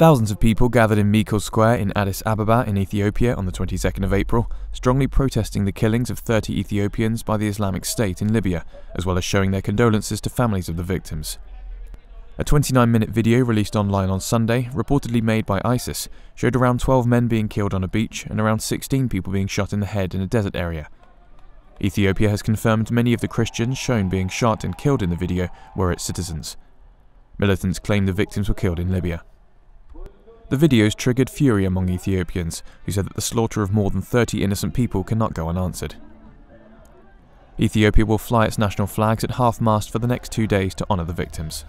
Thousands of people gathered in Mekelle Square in Addis Ababa in Ethiopia on the 22nd of April, strongly protesting the killings of 30 Ethiopians by the Islamic State in Libya, as well as showing their condolences to families of the victims. A 29 minute video released online on Sunday, reportedly made by ISIS, showed around 12 men being killed on a beach and around 16 people being shot in the head in a desert area. Ethiopia has confirmed many of the Christians shown being shot and killed in the video were its citizens. Militants claim the victims were killed in Libya. The videos triggered fury among Ethiopians, who said that the slaughter of more than 30 innocent people cannot go unanswered. Ethiopia will fly its national flags at half mast for the next two days to honour the victims.